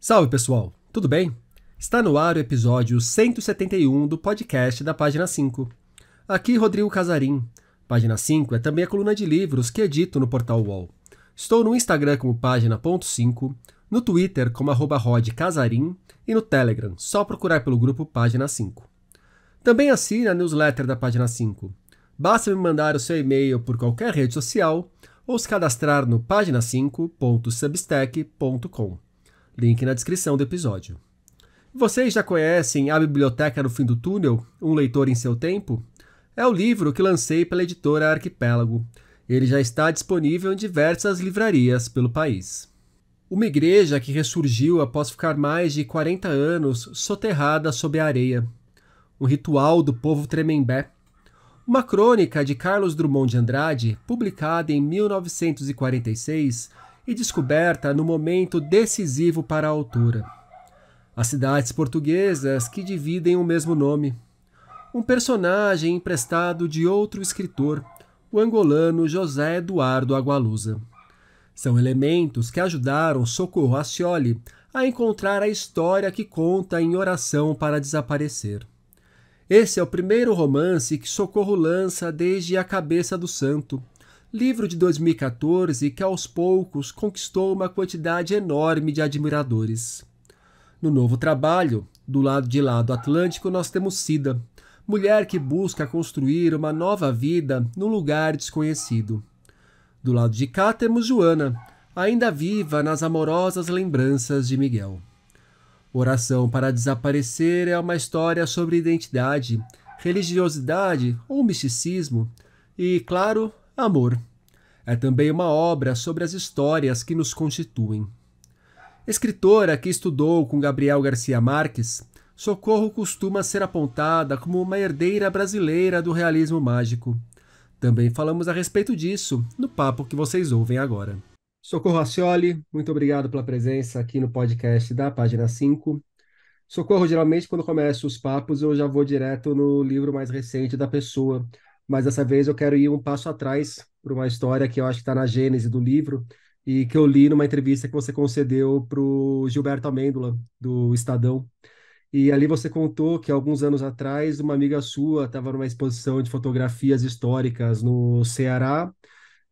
Salve pessoal, tudo bem? Está no ar o episódio 171 do podcast da Página 5. Aqui Rodrigo Casarim. Página 5 é também a coluna de livros que edito no portal UOL. Estou no Instagram como página.5, no Twitter como arroba rodcasarim e no Telegram, só procurar pelo grupo Página 5. Também assine a newsletter da Página 5. Basta me mandar o seu e-mail por qualquer rede social ou se cadastrar no página5.substack.com. Link na descrição do episódio. Vocês já conhecem A Biblioteca no Fim do Túnel? Um Leitor em Seu Tempo? É o livro que lancei pela editora Arquipélago. Ele já está disponível em diversas livrarias pelo país. Uma igreja que ressurgiu após ficar mais de 40 anos soterrada sob a areia. Um ritual do povo tremembé. Uma crônica de Carlos Drummond de Andrade, publicada em 1946 e descoberta no momento decisivo para a autora as cidades portuguesas que dividem o mesmo nome. Um personagem emprestado de outro escritor, o angolano José Eduardo Agualusa. São elementos que ajudaram Socorro Ascioli a encontrar a história que conta em Oração para Desaparecer. Esse é o primeiro romance que Socorro lança desde A Cabeça do Santo, livro de 2014 que aos poucos conquistou uma quantidade enorme de admiradores. No novo trabalho, do lado de lá do Atlântico, nós temos Cida, mulher que busca construir uma nova vida num lugar desconhecido. Do lado de cá temos Joana, ainda viva nas amorosas lembranças de Miguel. Oração para Desaparecer é uma história sobre identidade, religiosidade ou misticismo e, claro, amor. É também uma obra sobre as histórias que nos constituem. Escritora que estudou com Gabriel Garcia Marques, Socorro costuma ser apontada como uma herdeira brasileira do realismo mágico. Também falamos a respeito disso no papo que vocês ouvem agora. Socorro Acioli, muito obrigado pela presença aqui no podcast da página 5. Socorro, geralmente, quando começo os papos, eu já vou direto no livro mais recente da pessoa, mas dessa vez eu quero ir um passo atrás para uma história que eu acho que está na gênese do livro, e que eu li numa entrevista que você concedeu para o Gilberto Amêndola, do Estadão. E ali você contou que alguns anos atrás uma amiga sua estava numa exposição de fotografias históricas no Ceará,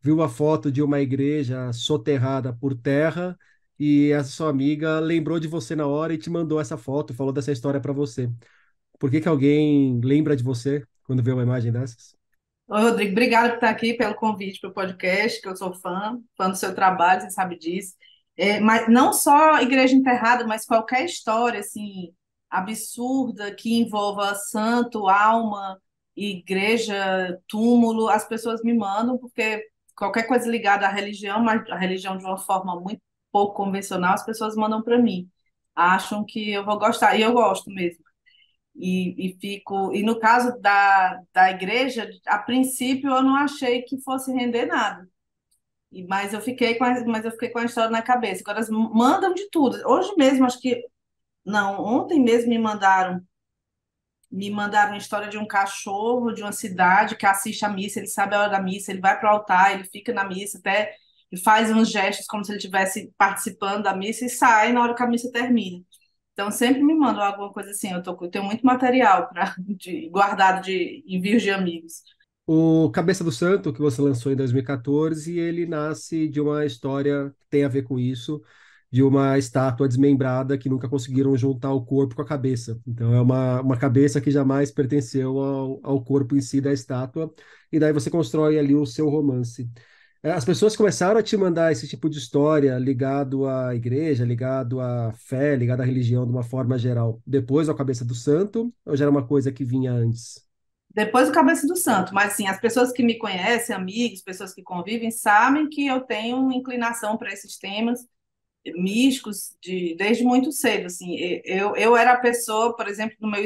viu a foto de uma igreja soterrada por terra e essa sua amiga lembrou de você na hora e te mandou essa foto, falou dessa história para você. Por que, que alguém lembra de você quando vê uma imagem dessas? Oi, Rodrigo, obrigada por estar aqui, pelo convite para o podcast, que eu sou fã, fã do seu trabalho, você sabe disso. É, mas não só Igreja Enterrada, mas qualquer história assim absurda que envolva santo, alma, igreja, túmulo, as pessoas me mandam, porque qualquer coisa ligada à religião, mas a religião de uma forma muito pouco convencional, as pessoas mandam para mim. Acham que eu vou gostar, e eu gosto mesmo e, e fico. E no caso da, da igreja, a princípio eu não achei que fosse render nada. E, mas eu fiquei com a, mas eu fiquei com a história na cabeça. Agora elas mandam de tudo. Hoje mesmo, acho que. Não, ontem mesmo me mandaram. Me mandaram uma história de um cachorro de uma cidade que assiste a missa, ele sabe a hora da missa, ele vai para o altar, ele fica na missa até faz uns gestos como se ele estivesse participando da missa e sai na hora que a missa termina. Então, sempre me mandam alguma coisa assim. Eu, tô, eu tenho muito material de, guardado de envios de amigos. O Cabeça do Santo, que você lançou em 2014, ele nasce de uma história que tem a ver com isso, de uma estátua desmembrada que nunca conseguiram juntar o corpo com a cabeça. Então, é uma, uma cabeça que jamais pertenceu ao, ao corpo em si da estátua, e daí você constrói ali o seu romance. É, as pessoas começaram a te mandar esse tipo de história ligado à igreja, ligado à fé, ligado à religião de uma forma geral, depois da cabeça do santo, ou já era uma coisa que vinha antes? Depois do cabeça do santo, mas sim, as pessoas que me conhecem, amigos, pessoas que convivem, sabem que eu tenho uma inclinação para esses temas místicos de, desde muito cedo, assim, eu, eu era a pessoa, por exemplo, no meu,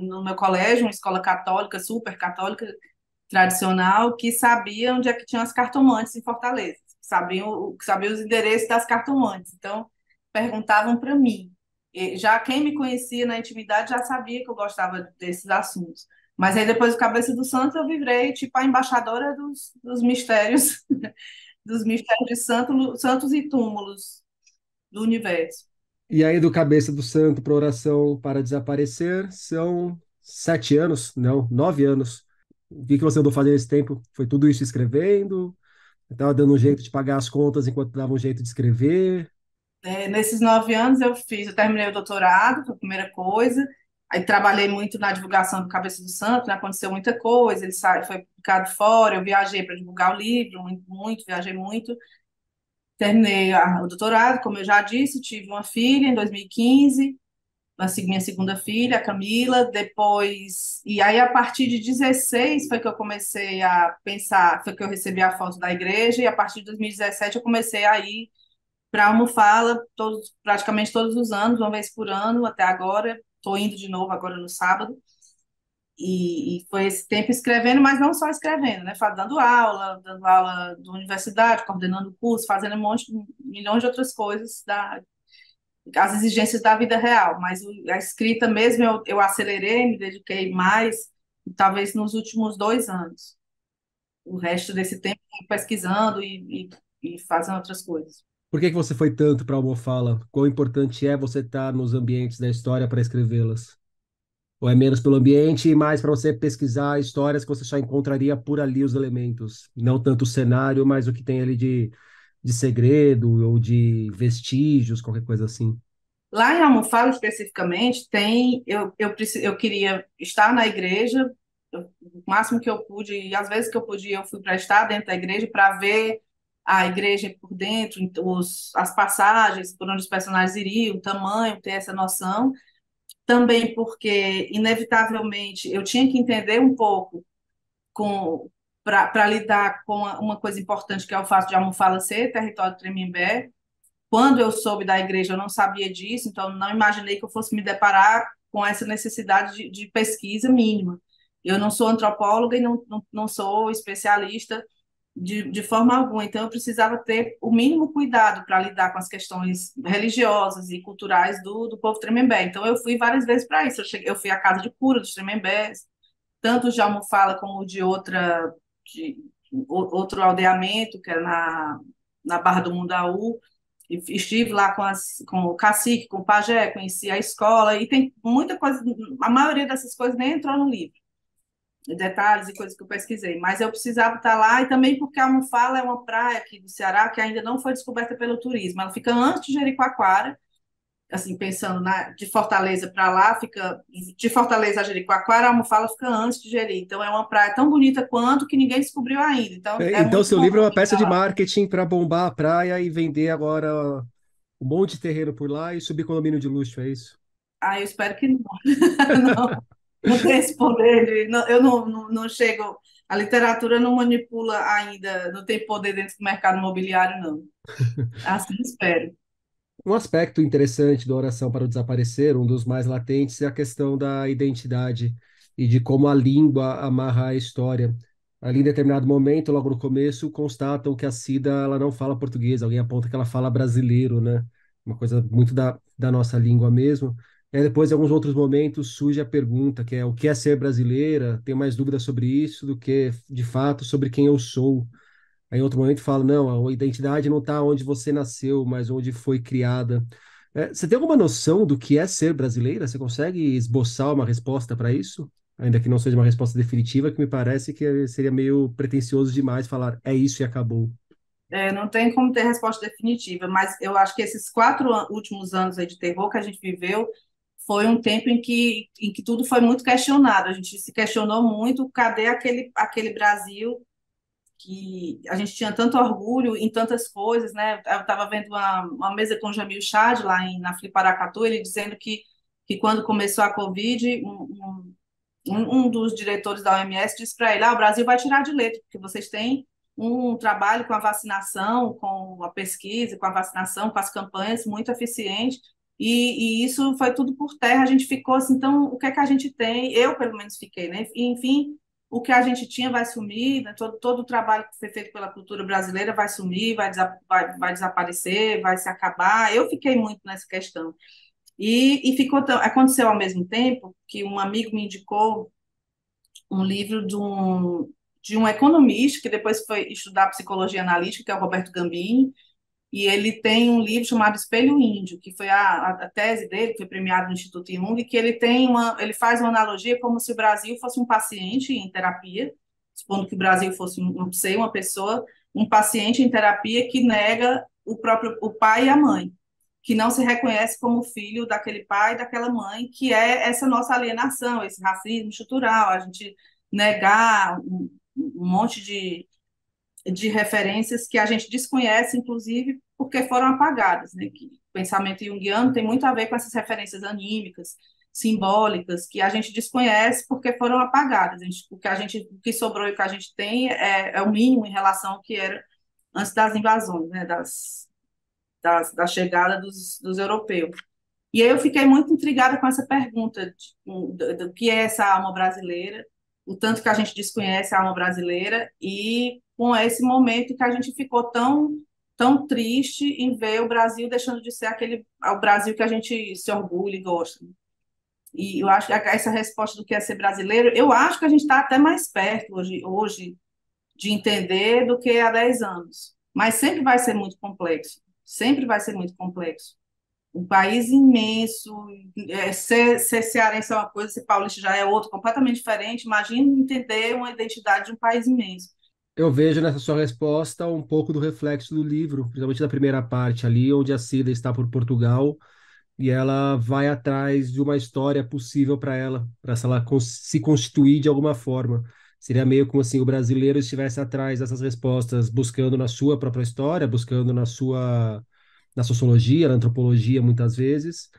no meu colégio, uma escola católica, super católica, tradicional que sabia onde é que tinham as cartomantes em Fortaleza, sabiam, sabiam os endereços das cartomantes. Então, perguntavam para mim. Já quem me conhecia na intimidade já sabia que eu gostava desses assuntos. Mas aí, depois do Cabeça do Santo, eu virei tipo a embaixadora dos, dos mistérios dos mistérios de santo, santos e túmulos do universo. E aí, do cabeça do santo para oração para desaparecer, são sete anos, não, nove anos. O que, que você andou fazendo nesse tempo? Foi tudo isso escrevendo? Estava dando um jeito de pagar as contas enquanto dava um jeito de escrever? É, nesses nove anos eu fiz, eu terminei o doutorado, foi a primeira coisa. Aí trabalhei muito na divulgação do Cabeça do Santo, né? aconteceu muita coisa, ele sai, foi publicado fora, eu viajei para divulgar o livro, muito, muito, viajei muito. Terminei a, o doutorado, como eu já disse, tive uma filha em 2015, minha segunda filha, a Camila, depois, e aí a partir de 16 foi que eu comecei a pensar, foi que eu recebi a foto da igreja, e a partir de 2017 eu comecei a ir para a Almofala todos, praticamente todos os anos, uma vez por ano, até agora, estou indo de novo agora no sábado, e, e, foi esse tempo escrevendo, mas não só escrevendo, né? Dando aula, dando aula da universidade, coordenando curso, fazendo um monte, milhões de outras coisas da, as exigências da vida real, mas a escrita mesmo eu, eu acelerei, me dediquei mais, talvez nos últimos dois anos. O resto desse tempo pesquisando e, e, e fazendo outras coisas. Por que, que você foi tanto para a Almofala? Quão importante é você estar nos ambientes da história para escrevê-las? Ou é menos pelo ambiente e mais para você pesquisar histórias que você só encontraria por ali os elementos? Não tanto o cenário, mas o que tem ali de de segredo ou de vestígios, qualquer coisa assim? Lá em Almofala, especificamente, tem. Eu, eu, eu queria estar na igreja, o máximo que eu pude, e às vezes que eu podia, eu fui para estar dentro da igreja para ver a igreja por dentro, os, as passagens, por onde os personagens iriam, o tamanho, ter essa noção. Também porque, inevitavelmente, eu tinha que entender um pouco com para lidar com uma coisa importante que é o fato de Almofala ser território Tremembé. Quando eu soube da igreja, eu não sabia disso, então não imaginei que eu fosse me deparar com essa necessidade de, de pesquisa mínima. Eu não sou antropóloga e não, não, não sou especialista de, de forma alguma, então eu precisava ter o mínimo cuidado para lidar com as questões religiosas e culturais do, do povo Tremembé. Então eu fui várias vezes para isso. Eu, cheguei, eu fui à casa de cura dos Tremembés, tanto de Almofala como de outra de outro aldeamento, que era na, na Barra do Mundaú, estive lá com, as, com o cacique, com o pajé, conheci a escola, e tem muita coisa, a maioria dessas coisas nem entrou no livro, detalhes e coisas que eu pesquisei, mas eu precisava estar lá, e também porque a Almofala é uma praia aqui do Ceará que ainda não foi descoberta pelo turismo, ela fica antes de Jericoacoara, assim, pensando na, de Fortaleza para lá, fica de Fortaleza a Jericoacoara, a Almofala fica antes de Jeri. Então é uma praia tão bonita quanto que ninguém descobriu ainda. Então, é, é então seu livro é uma peça de marketing para bombar a praia e vender agora um monte de terreno por lá e subir condomínio de luxo, é isso? Ah, eu espero que não. não, não tem esse poder. Não, eu não, não, não chego. A literatura não manipula ainda, não tem poder dentro do mercado imobiliário, não. Assim espero. Um aspecto interessante da oração para o desaparecer, um dos mais latentes, é a questão da identidade e de como a língua amarra a história. Ali, em determinado momento, logo no começo, constatam que a Cida ela não fala português, alguém aponta que ela fala brasileiro, né? Uma coisa muito da, da nossa língua mesmo. E depois, em alguns outros momentos, surge a pergunta, que é o que é ser brasileira? Tenho mais dúvidas sobre isso do que, de fato, sobre quem eu sou. Aí em outro momento fala, não, a identidade não está onde você nasceu, mas onde foi criada. É, você tem alguma noção do que é ser brasileira? Você consegue esboçar uma resposta para isso? Ainda que não seja uma resposta definitiva, que me parece que seria meio pretencioso demais falar é isso e acabou. É, não tem como ter resposta definitiva, mas eu acho que esses quatro últimos anos de terror que a gente viveu foi um tempo em que, em que tudo foi muito questionado. A gente se questionou muito cadê aquele, aquele Brasil que a gente tinha tanto orgulho em tantas coisas, né? Eu estava vendo uma, uma mesa com o Jamil Chad lá em, na Fliparacatu, ele dizendo que, que quando começou a Covid, um, um, um dos diretores da OMS disse para ele, ah, o Brasil vai tirar de letra, porque vocês têm um trabalho com a vacinação, com a pesquisa, com a vacinação, com as campanhas muito eficiente, e, e, isso foi tudo por terra, a gente ficou assim, então, o que é que a gente tem? Eu, pelo menos, fiquei, né? Enfim, o que a gente tinha vai sumir, né? todo, todo o trabalho que foi feito pela cultura brasileira vai sumir, vai, vai, vai desaparecer, vai se acabar. Eu fiquei muito nessa questão. E, e ficou aconteceu ao mesmo tempo que um amigo me indicou um livro de um, de um economista que depois foi estudar psicologia analítica, que é o Roberto Gambini, e ele tem um livro chamado Espelho Índio, que foi a, a tese dele, que foi premiado no Instituto Jung, que ele tem uma, ele faz uma analogia como se o Brasil fosse um paciente em terapia, supondo que o Brasil fosse não sei, uma pessoa, um paciente em terapia que nega o próprio o pai e a mãe, que não se reconhece como filho daquele pai e daquela mãe, que é essa nossa alienação, esse racismo estrutural, a gente negar um, um monte de de referências que a gente desconhece, inclusive, porque foram apagadas. Né? Que o pensamento junguiano tem muito a ver com essas referências anímicas, simbólicas, que a gente desconhece porque foram apagadas. A gente, o, que a gente, o que sobrou e o que a gente tem é, é o mínimo em relação ao que era antes das invasões, né? das, das, da chegada dos, dos europeus. E aí eu fiquei muito intrigada com essa pergunta do que é essa alma brasileira, o tanto que a gente desconhece a alma brasileira e com esse momento que a gente ficou tão tão triste em ver o Brasil deixando de ser aquele o Brasil que a gente se orgulha e gosta. E eu acho que essa resposta do que é ser brasileiro, eu acho que a gente está até mais perto hoje, hoje de entender do que há 10 anos. Mas sempre vai ser muito complexo. Sempre vai ser muito complexo. Um país imenso, é, ser, ser cearense é uma coisa, ser paulista já é outra, completamente diferente. Imagine entender uma identidade de um país imenso. Eu vejo nessa sua resposta um pouco do reflexo do livro, principalmente da primeira parte ali, onde a Cida está por Portugal e ela vai atrás de uma história possível para ela, para ela se constituir de alguma forma. Seria meio como assim o brasileiro estivesse atrás dessas respostas, buscando na sua própria história, buscando na sua na sociologia, na antropologia, muitas vezes,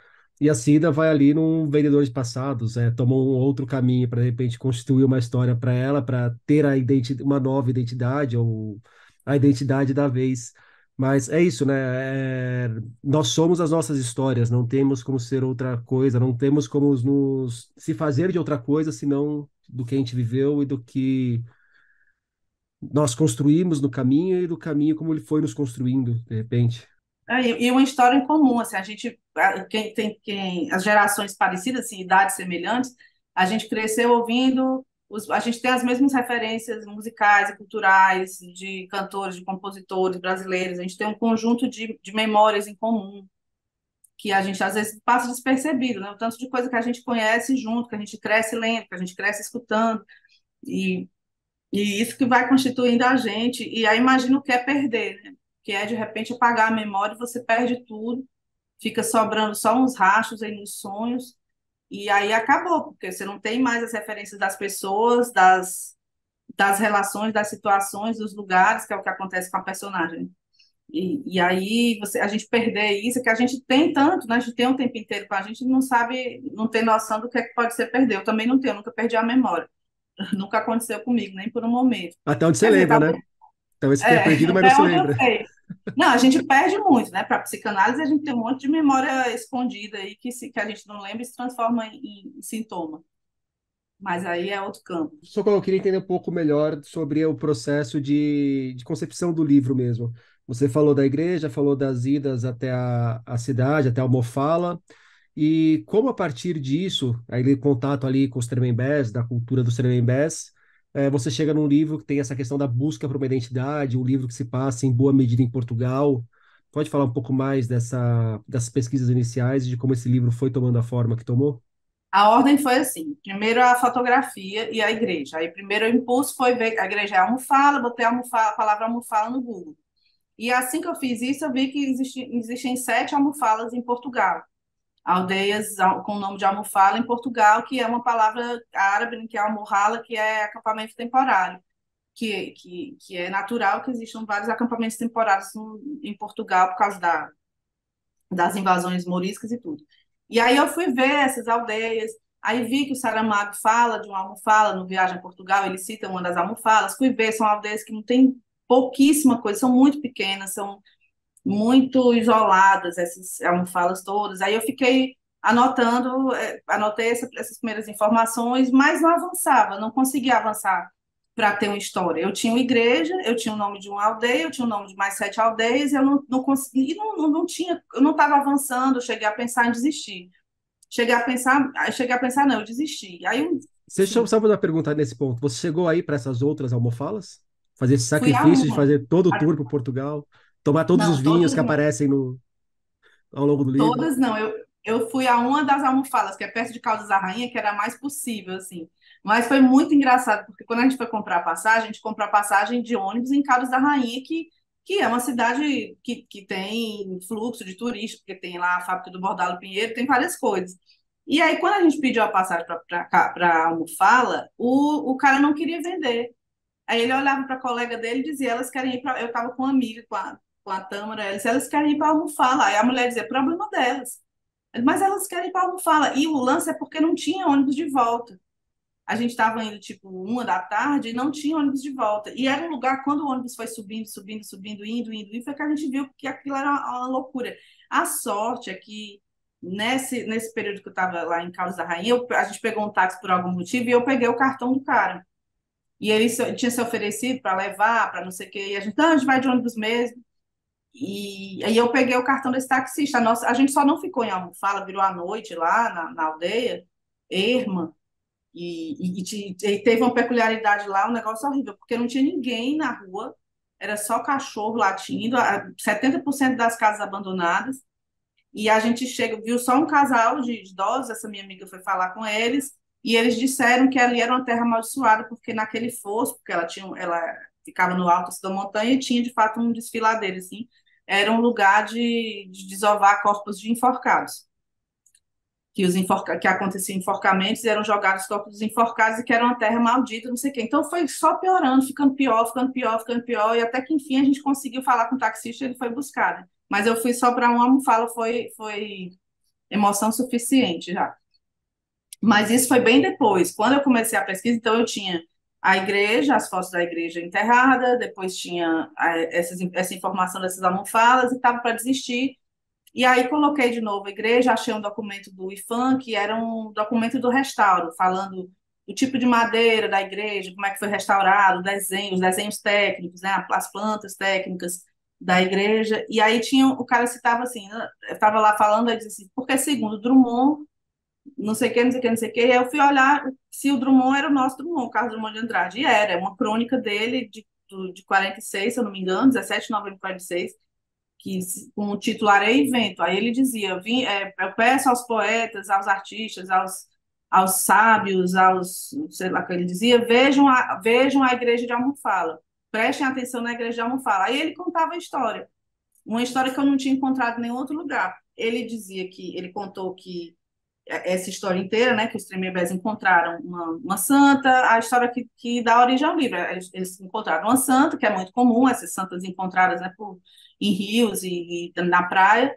e a Cida vai ali num vendedor de passados, é, toma um outro caminho para de repente constituir uma história para ela, para ter a identidade, uma nova identidade ou a identidade da vez. Mas é isso, né? É, nós somos as nossas histórias, não temos como ser outra coisa, não temos como nos se fazer de outra coisa senão do que a gente viveu e do que nós construímos no caminho e do caminho como ele foi nos construindo, de repente. É, e uma história em comum, assim, a gente, quem tem quem, as gerações parecidas, assim, idades semelhantes, a gente cresceu ouvindo, os, a gente tem as mesmas referências musicais e culturais de cantores, de compositores brasileiros, a gente tem um conjunto de, de memórias em comum, que a gente às vezes passa despercebido, né? O tanto de coisa que a gente conhece junto, que a gente cresce lendo, que a gente cresce escutando, e, e isso que vai constituindo a gente, e aí imagino o que é perder, né? Que é de repente apagar a memória, você perde tudo, fica sobrando só uns rachos aí nos sonhos, e aí acabou, porque você não tem mais as referências das pessoas, das, das relações, das situações, dos lugares, que é o que acontece com a personagem. E, e aí você, a gente perder isso, que a gente tem tanto, né? a gente tem um tempo inteiro com a gente não sabe, não tem noção do que, é que pode ser perder. Eu também não tenho, nunca perdi a memória. Nunca aconteceu comigo, nem por um momento. Até onde você lembra, né? Talvez você tenha é, perdido, mas não se lembra. Não, a gente perde muito, né? Para psicanálise, a gente tem um monte de memória escondida aí que, se, que a gente não lembra e se transforma em, em sintoma. Mas aí é outro campo. Só que eu queria entender um pouco melhor sobre o processo de, de concepção do livro mesmo. Você falou da igreja, falou das idas até a, a cidade, até Almofala, e como a partir disso, aí contato ali com os Tremembés, da cultura dos Tremembés, é, você chega num livro que tem essa questão da busca por uma identidade, um livro que se passa em boa medida em Portugal. Pode falar um pouco mais dessa, dessas pesquisas iniciais e de como esse livro foi tomando a forma que tomou? A ordem foi assim: primeiro a fotografia e a igreja. Aí, primeiro o impulso foi ver a igreja é almofala, botei a, almofala, a palavra almofala no Google. E assim que eu fiz isso, eu vi que existe, existem sete almofalas em Portugal aldeias com o nome de Almofala em Portugal, que é uma palavra árabe, que é Almohala, que é acampamento temporário, que, que, que é natural que existam vários acampamentos temporários em Portugal por causa da, das invasões moriscas e tudo. E aí eu fui ver essas aldeias, aí vi que o Saramago fala de uma almofala no Viagem a Portugal, ele cita uma das almofalas, fui ver, são aldeias que não tem pouquíssima coisa, são muito pequenas, são muito isoladas, essas almofalas todas. Aí eu fiquei anotando, é, anotei essa, essas primeiras informações, mas não avançava, não conseguia avançar para ter uma história. Eu tinha uma igreja, eu tinha o nome de uma aldeia, eu tinha o nome de mais sete aldeias, eu não, não consegui, não, não, não tinha, eu não estava avançando, cheguei a pensar em desistir. Cheguei a pensar, cheguei a pensar, não, eu desisti. Aí eu só fazer uma pergunta nesse ponto. Você chegou aí para essas outras almofalas? Fazer esse sacrifício de fazer todo o tour para Portugal, tomar todos os Não, vinhos todas que aparecem no, ao longo do livro? Todas não. Eu, eu fui a uma das almofadas, que é perto de Caldas da Rainha, que era a mais possível, assim. Mas foi muito engraçado, porque quando a gente foi comprar passagem, a gente comprou a passagem de ônibus em Caldas da Rainha, que, que é uma cidade que, que tem fluxo de turistas, porque tem lá a fábrica do Bordalo Pinheiro, tem várias coisas. E aí, quando a gente pediu a passagem para Almofala, o, o cara não queria vender. Aí ele olhava para a colega dele e dizia, elas querem ir para... Eu estava com uma amiga, com a, com a Tâmara, ela disse, elas querem ir para Almofala. Aí a mulher dizia, problema delas. Mas elas querem ir para Almofala. E o lance é porque não tinha ônibus de volta. A gente estava indo, tipo, uma da tarde e não tinha ônibus de volta. E era um lugar, quando o ônibus foi subindo, subindo, subindo, indo, indo, indo, foi que a gente viu que aquilo era uma, loucura. A sorte é que nesse, nesse período que eu estava lá em Carlos da Rainha, eu- a gente pegou um táxi por algum motivo e eu peguei o cartão do cara. E ele tinha se oferecido para levar, para não sei o quê. E a gente, não, a gente vai de ônibus mesmo. E aí eu peguei o cartão desse taxista. A, nossa, a gente só não ficou em Almofala, virou à noite lá na, na aldeia, Erma. E, e, e teve uma peculiaridade lá, um negócio horrível, porque não tinha ninguém na rua, era só cachorro latindo, a- 70% das casas abandonadas. E a gente chega, viu só um casal de idosos, essa minha amiga foi falar com eles, e eles disseram que ali era uma terra amaldiçoada, porque naquele fosso, porque ela tinha, ela ficava no alto da montanha e tinha de fato um desfiladeiro, assim, era um lugar de, de desovar corpos de enforcados que os enforca... que aconteciam enforcamentos eram jogados os corpos dos enforcados e que era uma terra maldita, não sei o quê. Então foi só piorando, ficando pior, ficando pior, ficando pior, e até que enfim a gente conseguiu falar com o taxista, ele foi buscar, né? Mas eu fui só para uma almofala, foi, foi emoção suficiente já. Mas isso foi bem depois. Quando eu comecei a pesquisa, então eu tinha a igreja, as fotos da igreja enterrada, depois tinha a, essas, essa informação dessas almofadas e estava para desistir. E aí coloquei de novo a igreja, achei um documento do IFAM, que era um documento do restauro, falando do tipo de madeira da igreja, como é que foi restaurado, desenhos, desenhos técnicos, né, as plantas técnicas da igreja. E aí tinha o cara citava assim, estava lá falando, ele disse assim, porque segundo Drummond, não sei o que, não sei o que, não sei o que, e eu fui olhar se o Drummond era o nosso Drummond, o Carlos Drummond de Andrade, e era, é uma crônica dele de, de 46, se eu não me engano, 17 de novembro de 46, que com o título Areia e Vento. Aí ele dizia: Vim, é, Eu peço aos poetas, aos artistas, aos, aos sábios, aos. sei lá o que ele dizia, vejam a, vejam a igreja de Almofala, prestem atenção na igreja de Almofala. Aí ele contava a história, uma história que eu não tinha encontrado em nenhum outro lugar. Ele dizia que, ele contou que essa história inteira, né, que os Tremembés encontraram uma, uma santa, a história que, que dá origem ao livro. Eles, eles, encontraram uma santa, que é muito comum, essas santas encontradas né, por, em rios e, e, na praia,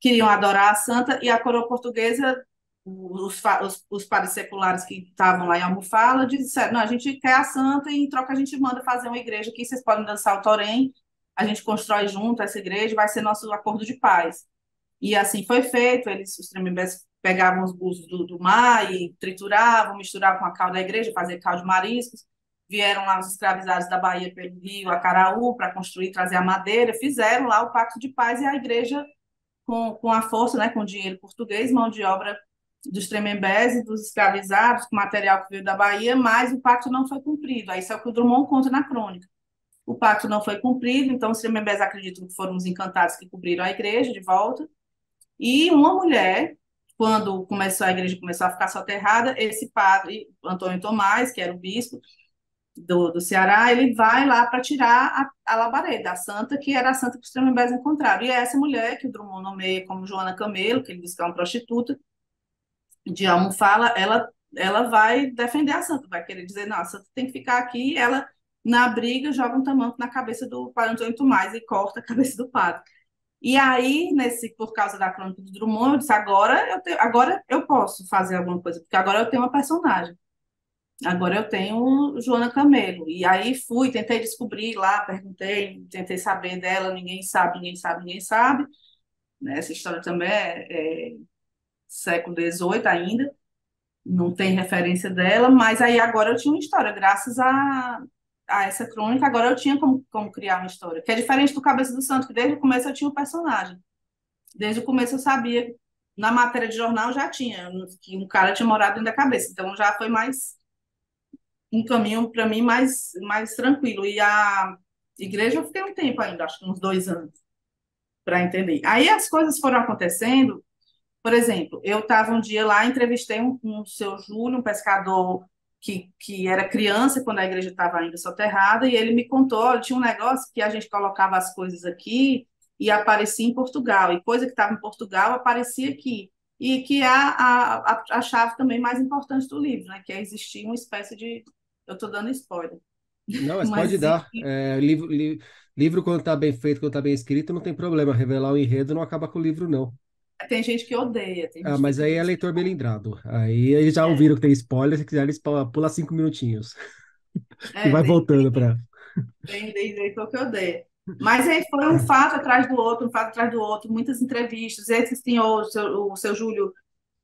queriam adorar a santa, e a coroa portuguesa, os, os, os padres seculares que estavam lá em Almofala, disseram, não, a gente quer a santa e em troca a gente manda fazer uma igreja aqui, vocês podem dançar o torém, a gente constrói junto essa igreja, vai ser nosso acordo de paz. E assim foi feito, eles, os Tremembés pegavam os búzios do, do, mar e trituravam, misturavam com a cal da igreja, fazer caldo de mariscos. Vieram lá os escravizados da Bahia pelo rio Acaraú para construir, trazer a madeira, fizeram lá o pacto de paz e a igreja, com, com a força, né, com dinheiro português, mão de obra dos tremembés e dos escravizados, com material que veio da Bahia, mas o pacto não foi cumprido. Aí isso é o que o Drummond conta na crônica. O pacto não foi cumprido, então os tremembés acreditam que foram os encantados que cobriram a igreja de volta. E uma mulher quando começou a igreja começou a ficar soterrada, esse padre, Antônio Tomás, que era o bispo do, do Ceará, ele vai lá para tirar a, a labareda, a santa, que era a santa que os tremembés encontraram. E é essa mulher, que o Drummond nomeia como Joana Camelo, que ele diz que é uma prostituta, de Almofala, ela, ela vai defender a santa, vai querer dizer, não, a santa tem que ficar aqui, ela, na briga, joga um tamanco na cabeça do padre Antônio Tomás e corta a cabeça do padre. E aí, nesse, por causa da crônica do Drummond, eu disse, agora eu, agora eu posso fazer alguma coisa, porque agora eu tenho uma personagem. Agora eu tenho Joana Camelo. E aí fui, tentei descobrir lá, perguntei, tentei saber dela, ninguém sabe, ninguém sabe, ninguém sabe. Essa história também é, é século XVIII ainda, não tem referência dela, mas aí agora eu tinha uma história, graças a, a essa crônica, agora eu tinha como, como criar uma história, que é diferente do Cabeça do Santo, que desde o começo eu tinha um personagem. Desde o começo eu sabia, na matéria de jornal já tinha, que um cara tinha morado dentro da cabeça, então já foi mais um caminho para mim mais, mais tranquilo. E a igreja eu fiquei um tempo ainda, acho que uns dois anos, para entender. Aí as coisas foram acontecendo. Por exemplo, eu estava um dia lá, entrevistei um, um seu Júlio, um pescador que, que era criança quando a igreja estava ainda soterrada, e ele me contou, tinha um negócio que a gente colocava as coisas aqui e aparecia em Portugal, e coisa que estava em Portugal aparecia aqui. E que é a, a, a chave também mais importante do livro, né? que é existir uma espécie de. Eu estou dando spoiler. Não, mas, mas pode dar. É, livro, li, livro, quando está bem feito, quando está bem escrito, não tem problema. Revelar o enredo não acaba com o livro, não. Tem gente que odeia. ah, mas aí é leitor melindrado. Aí eles já é. ouviram que tem spoiler, se quiser, eles pula cinco minutinhos. É, e vai tem, voltando para. Tem, tem leitor que odeia. Mas aí foi um fato atrás do outro, um fato atrás do outro, muitas entrevistas. Esse senhor, o seu, o seu Júlio,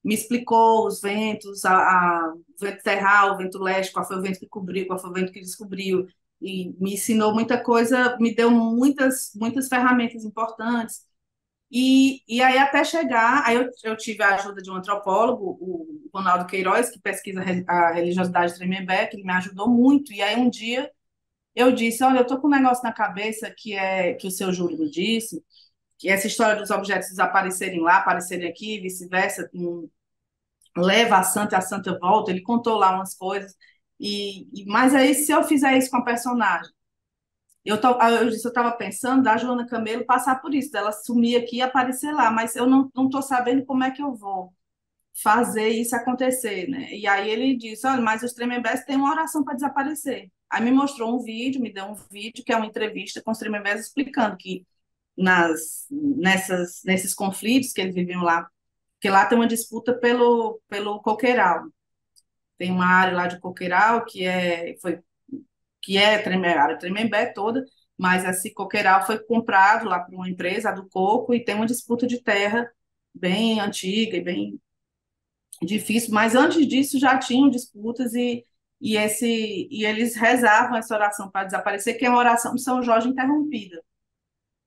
me explicou os ventos, a, a, o vento terral, o vento leste, qual foi o vento que cobriu, qual foi o vento que descobriu, e me ensinou muita coisa, me deu muitas, muitas ferramentas importantes. E, e aí, até chegar, aí eu, eu tive a ajuda de um antropólogo, o Ronaldo Queiroz, que pesquisa a religiosidade de Tremembé, que ele me ajudou muito. E aí, um dia, eu disse: Olha, eu estou com um negócio na cabeça que é que o seu Júlio disse, que essa história dos objetos desaparecerem lá, aparecerem aqui, vice-versa, leva a santa a santa volta. Ele contou lá umas coisas. E, e, mas aí, se eu fizer isso com a personagem, eu, disse, eu estava pensando da Joana Camelo passar por isso, dela sumir aqui e aparecer lá, mas eu não estou sabendo como é que eu vou fazer isso acontecer, né? E aí ele disse, olha, mas os Tremembés têm uma oração para desaparecer. Aí me mostrou um vídeo, me deu um vídeo que é uma entrevista com os Tremembés explicando que nas, nessas, nesses conflitos que eles viviam lá, que lá tem uma disputa pelo, pelo coqueiral. Tem uma área lá de coqueiral que é, foi que é a área Tremembé toda, mas esse coqueiral foi comprado lá por uma empresa, do Coco, e tem uma disputa de terra bem antiga e bem difícil, mas antes disso já tinham disputas e, e, esse, e eles rezavam essa oração para desaparecer, que é uma oração de São Jorge interrompida.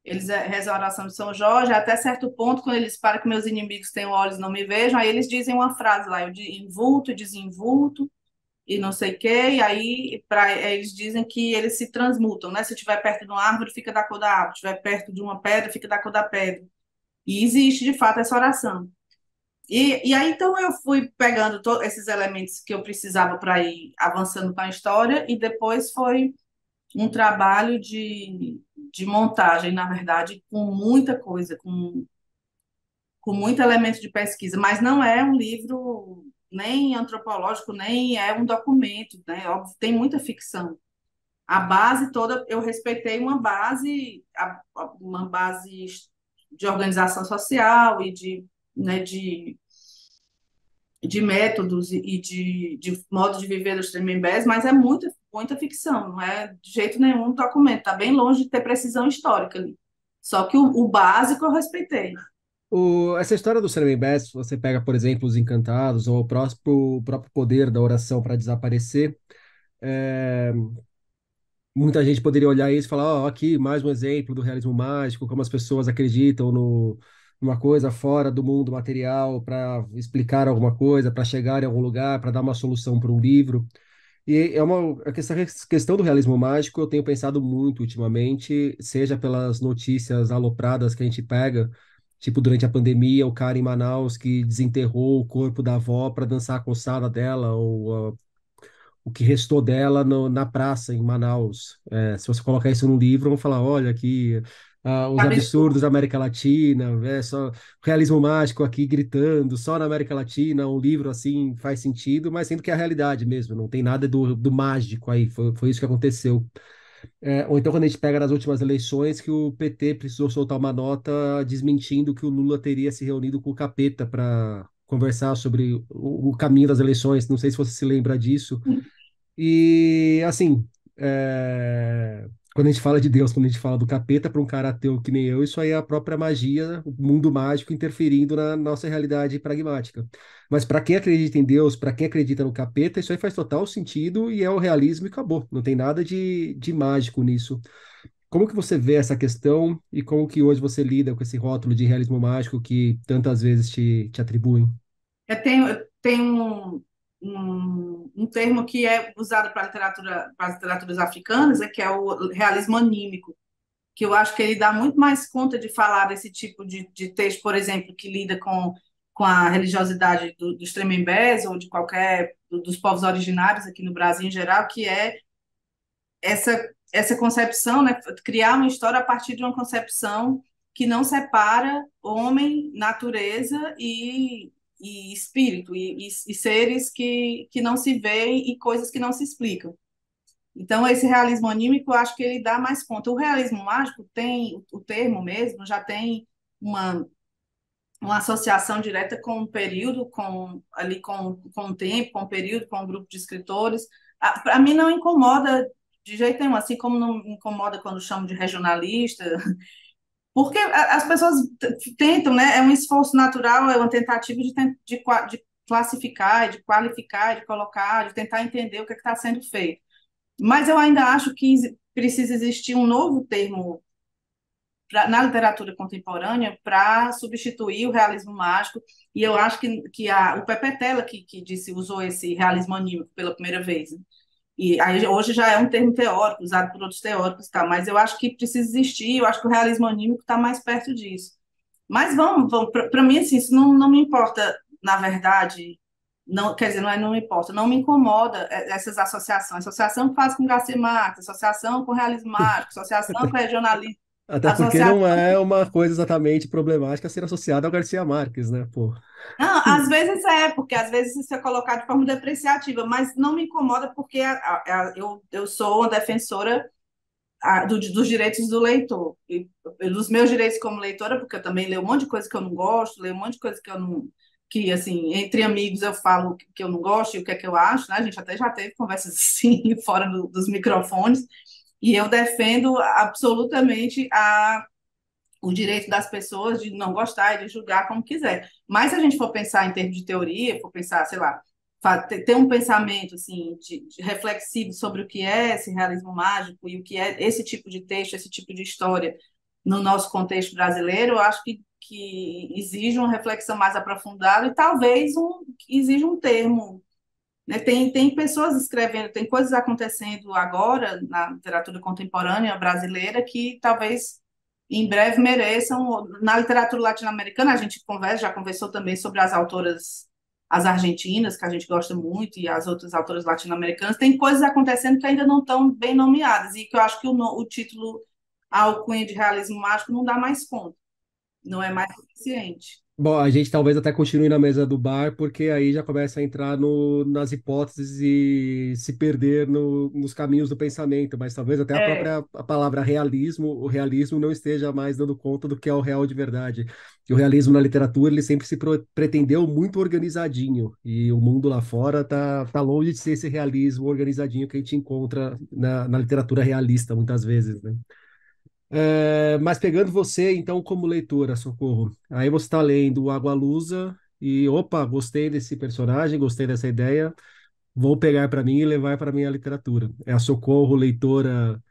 Eles rezam a oração de São Jorge, até certo ponto, quando eles param que meus inimigos tenham olhos não me vejam, aí eles dizem uma frase lá, eu de invulto, desinvulto, e não sei o quê, e aí pra, eles dizem que eles se transmutam, né? Se estiver perto de uma árvore, fica da cor da árvore, se estiver perto de uma pedra, fica da cor da pedra. E existe, de fato, essa oração. E, e aí, então, eu fui pegando todos esses elementos que eu precisava para ir avançando com a história, e depois foi um trabalho de, de montagem, na verdade, com muita coisa, com, com muito elemento de pesquisa, mas não é um livro nem antropológico, nem é um documento, né? Óbvio, tem muita ficção. A base toda, eu respeitei uma base, uma base de organização social e de, né, de, de métodos e de, de modo de viver dos Tremembés, mas é muita, muita ficção, não é de jeito nenhum um documento, está bem longe de ter precisão histórica ali. Só que o, o básico eu respeitei. O, essa história do Tremembés, você pega, por exemplo, os encantados ou o próprio, o próprio poder da oração para desaparecer, é, muita gente poderia olhar isso e falar, ó, oh, aqui mais um exemplo do realismo mágico, como as pessoas acreditam no, numa coisa fora do mundo material para explicar alguma coisa, para chegar em algum lugar, para dar uma solução para um livro. E é uma a questão, a questão do realismo mágico eu tenho pensado muito ultimamente, seja pelas notícias alopradas que a gente pega Tipo, durante a pandemia, o cara em Manaus que desenterrou o corpo da avó para dançar a coçada dela, ou uh, o que restou dela no, na praça em Manaus. É, se você colocar isso no livro, vão falar: olha aqui, uh, os absurdos da América Latina, é, só realismo mágico aqui gritando, só na América Latina, um livro assim faz sentido, mas sendo que é a realidade mesmo, não tem nada do, do mágico aí, foi, foi isso que aconteceu. É, ou então quando a gente pega nas últimas eleições que o PT precisou soltar uma nota desmentindo que o Lula teria se reunido com o Capeta para conversar sobre o, o, caminho das eleições. Não sei se você se lembra disso. E assim, é, quando a gente fala de Deus, quando a gente fala do capeta para um cara ateu que nem eu, isso aí é a própria magia, o mundo mágico interferindo na nossa realidade pragmática. Mas para quem acredita em Deus, para quem acredita no capeta, isso aí faz total sentido e é o realismo e acabou. Não tem nada de, de mágico nisso. Como que você vê essa questão e como que hoje você lida com esse rótulo de realismo mágico que tantas vezes te, te atribuem? Eu tenho, eu tenho um, um termo que é usado para literatura, para as literaturas africanas, é que é o realismo anímico, que eu acho que ele dá muito mais conta de falar desse tipo de, de texto, por exemplo, que lida com, com a religiosidade do, dos tremembés ou de qualquer do, dos povos originários aqui no Brasil em geral, que é essa essa concepção, né, criar uma história a partir de uma concepção que não separa homem, natureza e, e espírito, e, e, e, seres que, que não se veem e coisas que não se explicam. Então, esse realismo anímico, eu acho que ele dá mais conta. O realismo mágico tem, o termo mesmo, já tem uma, uma associação direta com o período, com, ali com, com o tempo, com o período, com o grupo de escritores. Para mim, não incomoda de jeito nenhum, assim como não incomoda quando chamo de regionalista, porque as pessoas tentam, né? É um esforço natural, é uma tentativa de, de, de classificar, de qualificar, de colocar, de tentar entender o que é está sendo feito. Mas eu ainda acho que precisa existir um novo termo pra, na literatura contemporânea para substituir o realismo mágico, e eu acho que, que a, o Pepe Tela, que, que disse, usou esse realismo anímico pela primeira vez, né? E aí, hoje já é um termo teórico, usado por outros teóricos, tá? mas eu acho que precisa existir, eu acho que o realismo anímico está mais perto disso. Mas vamos, vamos para mim, assim, isso não, não me importa, na verdade, não, quer dizer, não é não me importa, não me incomoda essas associações. Associação que faz com Garcia Marques, associação com realismo mágico, associação com regionalismo. Até porque não é uma coisa exatamente problemática ser associada ao Garcia Marques, né, pô? Não, às vezes é, porque às vezes isso é colocado de forma depreciativa, mas não me incomoda porque a, a, a, eu, eu sou uma defensora do, dos direitos do leitor, e, dos meus direitos como leitora, porque eu também leio um monte de coisa que eu não gosto, leio um monte de coisa que eu não, que, assim, entre amigos eu falo que eu não gosto e o que é que eu acho, né? A gente até já teve conversas assim, fora do, dos microfones, e eu defendo absolutamente a, o direito das pessoas de não gostar e de julgar como quiser. Mas se a gente for pensar em termos de teoria, for pensar, sei lá, ter um pensamento assim de, de, reflexivo sobre o que é esse realismo mágico e o que é esse tipo de texto, esse tipo de história no nosso contexto brasileiro, eu acho que, que exige uma reflexão mais aprofundada e talvez um, exige um termo né? Tem, tem pessoas escrevendo, tem coisas acontecendo agora na literatura contemporânea brasileira que talvez em breve mereçam. Na literatura latino-americana, a gente conversa, já conversou também sobre as autoras, as argentinas, que a gente gosta muito, e as outras autoras latino-americanas. Tem coisas acontecendo que ainda não estão bem nomeadas, e que eu acho que o, o título Alcunha de Realismo Mágico não dá mais conta, não é mais suficiente. Bom, a gente talvez até continue na mesa do bar, porque aí já começa a entrar no, nas hipóteses e se perder no, nos caminhos do pensamento, mas talvez até a é. própria a palavra realismo, o realismo não esteja mais dando conta do que é o real de verdade. E o realismo na literatura, ele sempre se pro, pretendeu muito organizadinho, e o mundo lá fora tá, tá longe de ser esse realismo organizadinho que a gente encontra na, na literatura realista, muitas vezes, né? É, mas pegando você, então, como leitora, Socorro, aí você está lendo o Água Lusa e, opa, gostei desse personagem, gostei dessa ideia, vou pegar para mim e levar para minha literatura. É a Socorro, leitora,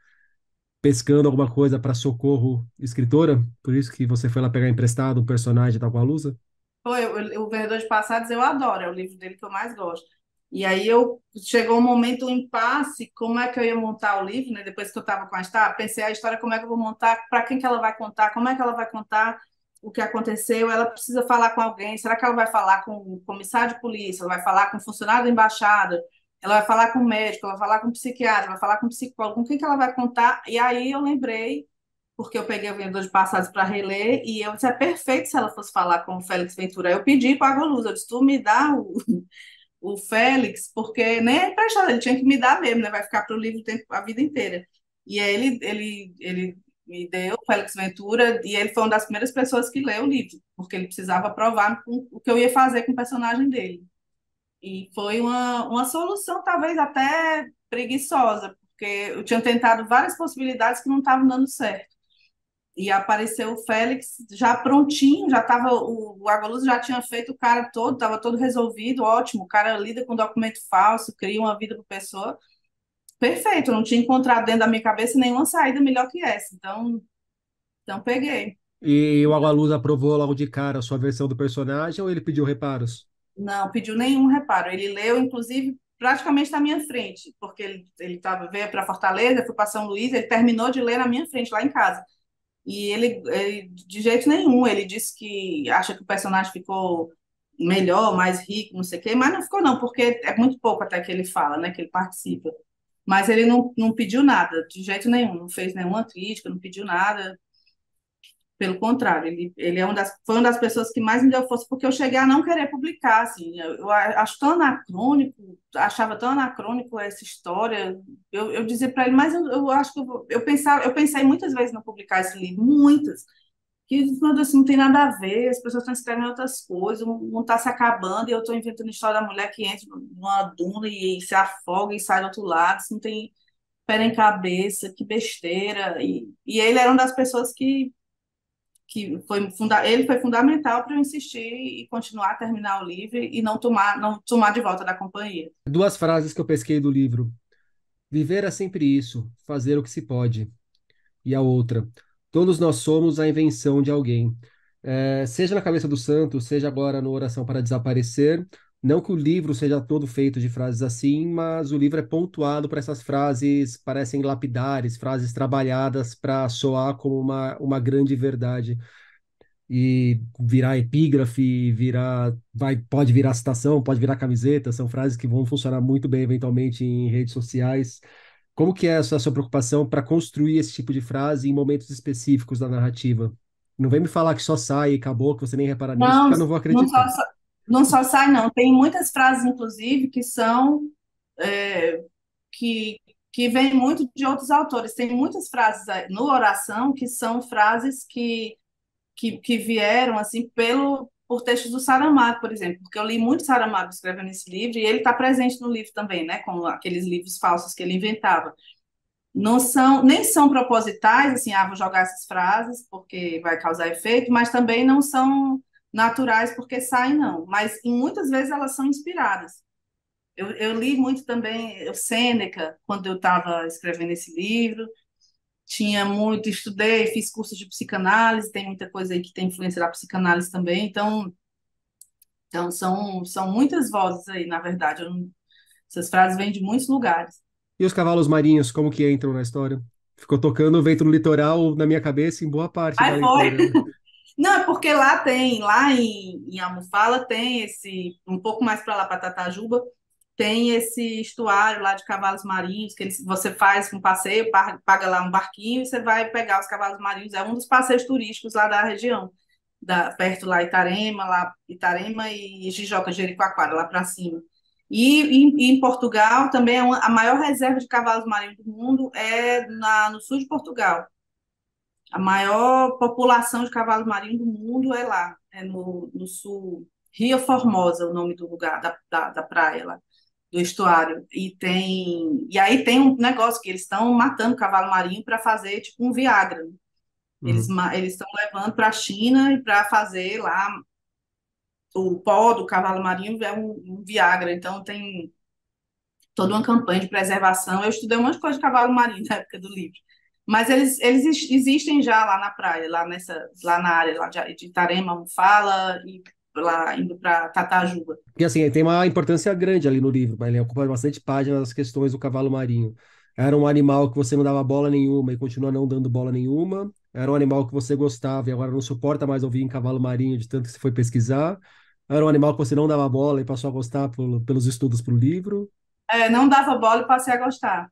pescando alguma coisa para Socorro, escritora? Por isso que você foi lá pegar emprestado um personagem da Água Lusa? Foi, o, o Vendedor de Passados eu adoro, é o livro dele que eu mais gosto. E aí eu chegou um momento, um impasse, como é que eu ia montar o livro, né? Depois que eu estava com a história, pensei a história, como é que eu vou montar, para quem que ela vai contar, como é que ela vai contar o que aconteceu, ela precisa falar com alguém, será que ela vai falar com o comissário de polícia, ela vai falar com o funcionário da embaixada, ela vai falar com o médico, ela vai falar com o psiquiatra, vai falar com o psicólogo, com quem que ela vai contar? E aí eu lembrei, porque eu peguei o Vendedor de Passados para reler, e eu disse, é perfeito se ela fosse falar com o Félix Ventura. Eu pedi para a Luz, eu disse, tu me dá o o Félix, porque nem é emprestado, ele tinha que me dar mesmo, né? Vai ficar para o livro a vida inteira. E aí ele, ele, ele me deu, o Félix Ventura, e ele foi uma das primeiras pessoas que leu o livro, porque ele precisava provar o que eu ia fazer com o personagem dele. E foi uma, uma solução, talvez até preguiçosa, porque eu tinha tentado várias possibilidades que não estavam dando certo e apareceu o Félix já prontinho, já estava o, o Agaluz já tinha feito o cara todo, estava todo resolvido, ótimo, o cara lida com documento falso, cria uma vida para pessoa. Perfeito, não tinha encontrado dentro da minha cabeça nenhuma saída melhor que essa. Então, então peguei. E o Agaluz aprovou logo de cara a sua versão do personagem ou ele pediu reparos? Não, pediu nenhum reparo. Ele leu, inclusive, praticamente na minha frente, porque ele, ele tava, veio para Fortaleza, foi para São Luís, ele terminou de ler na minha frente, lá em casa. E ele, ele, de jeito nenhum, ele disse que acha que o personagem ficou melhor, mais rico, não sei o quê, mas não ficou não, porque é muito pouco até que ele fala, né, que ele participa. Mas ele não, não pediu nada, de jeito nenhum, não fez nenhuma crítica, não pediu nada, pelo contrário, ele, ele é uma das, foi uma das pessoas que mais me deu força, porque eu cheguei a não querer publicar, assim, eu, eu acho tão anacrônico, achava tão anacrônico essa história, eu, eu dizia para ele, mas eu, eu acho que eu, eu, pensava, eu pensei muitas vezes em publicar esse livro, muitas, que assim, não tem nada a ver, as pessoas estão escrevendo outras coisas, o mundo está se acabando, e eu estou inventando a história da mulher que entra numa duna e, e se afoga e sai do outro lado, não tem pé em cabeça, que besteira, e, e ele era uma das pessoas que que foi funda ele foi fundamental para eu insistir e continuar a terminar o livro e não tomar não tomar de volta da companhia. Duas frases que eu pesquei do livro. Viver é sempre isso, fazer o que se pode. E a outra, todos nós somos a invenção de alguém. É, seja na cabeça do santo, seja agora no Oração para Desaparecer, não que o livro seja todo feito de frases assim, mas o livro é pontuado para essas frases, parecem lapidares, frases trabalhadas para soar como uma, uma grande verdade. E virar epígrafe, virar, vai, pode virar citação, pode virar camiseta, são frases que vão funcionar muito bem eventualmente em redes sociais. Como que é essa sua preocupação para construir esse tipo de frase em momentos específicos da narrativa? Não vem me falar que só sai e acabou, que você nem repara nisso, não, porque eu não vou acreditar. Não só, não só sai, não. Tem muitas frases, inclusive, que são é, que, que vêm muito de outros autores. Tem muitas frases no oração que são frases que, que, que vieram assim pelo por textos do Saramago, por exemplo, porque eu li muito Saramago escrevendo esse livro e ele está presente no livro também, né, com aqueles livros falsos que ele inventava. Não são, nem são propositais, assim, ah, vou jogar essas frases porque vai causar efeito, mas também não são naturais porque saem, não. Mas em, muitas vezes elas são inspiradas. Eu, eu li muito também o Sêneca, quando eu estava escrevendo esse livro. Tinha muito, estudei, fiz cursos de psicanálise, tem muita coisa aí que tem influência da psicanálise também. Então, então são, são muitas vozes aí, na verdade. Não, essas frases vêm de muitos lugares. E os cavalos marinhos, como que entram na história? Ficou tocando o vento no litoral na minha cabeça em boa parte Ai, da leitura. Não, é porque lá tem, lá em, em Almofala tem esse, um pouco mais para lá, para Tatajuba, tem esse estuário lá de cavalos marinhos, que eles, você faz um passeio, paga lá um barquinho e você vai pegar os cavalos marinhos. É um dos passeios turísticos lá da região, da, perto lá Itarema, lá Itarema e Jijoca, Jericoacoara, lá para cima. E em, Portugal também é a maior reserva de cavalos marinhos do mundo é na, no sul de Portugal. A maior população de cavalo marinho do mundo é lá, é no, no sul. Rio Formosa, o nome do lugar, da, da, da praia lá, do estuário. E tem e aí tem um negócio que eles estão matando cavalo marinho para fazer tipo um Viagra. Eles uhum. eles estão levando para a China e para fazer lá o pó do cavalo marinho é um, um Viagra. Então tem toda uma campanha de preservação. Eu estudei um monte de coisa de cavalo marinho na época do livro. Mas eles, eles existem já lá na praia, lá nessa, lá na área lá de, de Itarema, Mufala e lá indo para Tatajuba. E assim, tem uma importância grande ali no livro, ele ocupa bastante páginas das questões do cavalo marinho. Era um animal que você não dava bola nenhuma e continua não dando bola nenhuma. Era um animal que você gostava e agora não suporta mais ouvir em cavalo marinho de tanto que você foi pesquisar. Era um animal que você não dava bola e passou a gostar por, pelos estudos para o livro. É, não dava bola e passei a gostar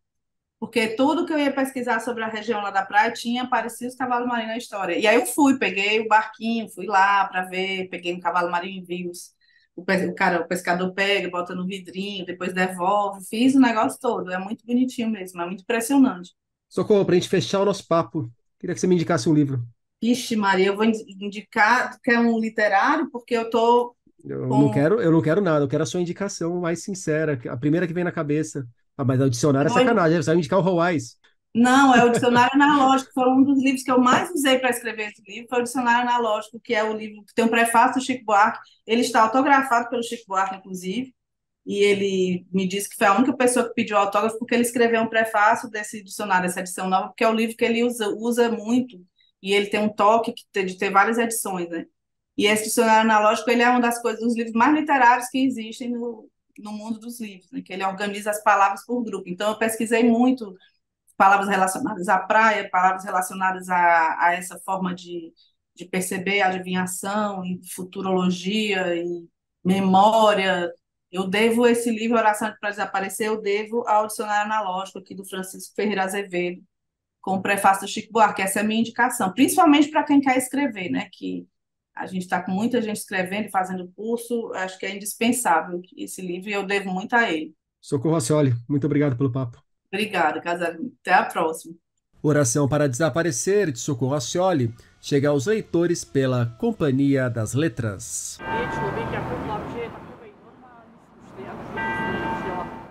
porque tudo que eu ia pesquisar sobre a região lá da praia tinha aparecido os cavalos marinhos na história. E aí eu fui, peguei o barquinho, fui lá para ver, peguei um cavalo marinho e vi os, o, o, cara, o pescador pega, bota no vidrinho, depois devolve, fiz o negócio todo. É muito bonitinho mesmo, é muito impressionante. Socorro, para a gente fechar o nosso papo, queria que você me indicasse um livro. Vixe, Maria, eu vou indicar que é um literário, porque eu tô. Eu com... não quero, eu não quero nada, eu quero a sua indicação mais sincera, a primeira que vem na cabeça. Ah, mas o dicionário é sacanagem, você vai indicar o Roais. Não, é o dicionário analógico, foi um dos livros que eu mais usei para escrever esse livro, foi o dicionário analógico, que é o livro que tem um prefácio do Chico Buarque, ele está autografado pelo Chico Buarque, inclusive, e ele me disse que foi a única pessoa que pediu autógrafo porque ele escreveu um prefácio desse dicionário, essa edição nova, porque é o livro que ele usa, usa muito, e ele tem um toque de ter várias edições, né? E esse dicionário analógico ele é uma das coisas dos livros mais literários que existem no, no mundo dos livros, né? que ele organiza as palavras por grupo. Então, eu pesquisei muito palavras relacionadas à praia, palavras relacionadas a, a essa forma de, de perceber adivinhação e futurologia e memória. Eu devo esse livro, Oração para Desaparecer, eu devo ao dicionário analógico aqui do Francisco Ferreira Azevedo, com o prefácio do Chico Buarque. Essa é a minha indicação, principalmente para quem quer escrever, né? Que a gente está com muita gente escrevendo e fazendo curso, acho que é indispensável esse livro e eu devo muito a ele. Socorro Acioli, muito obrigado pelo papo. Obrigada, Casarinho. Até a próxima. Oração para Desaparecer, de Socorro Acioli, chega aos leitores pela Companhia das Letras.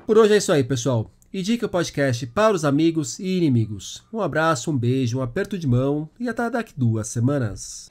Por hoje é isso aí, pessoal. Indique o podcast para os amigos e inimigos. Um abraço, um beijo, um aperto de mão e até daqui duas semanas.